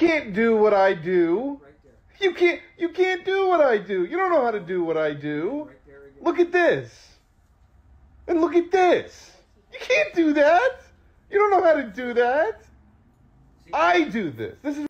can't do what I do. You can't you can't do what I do. You don't know how to do what I do. Look at this. And look at this. You can't do that. You don't know how to do that. I do this. This is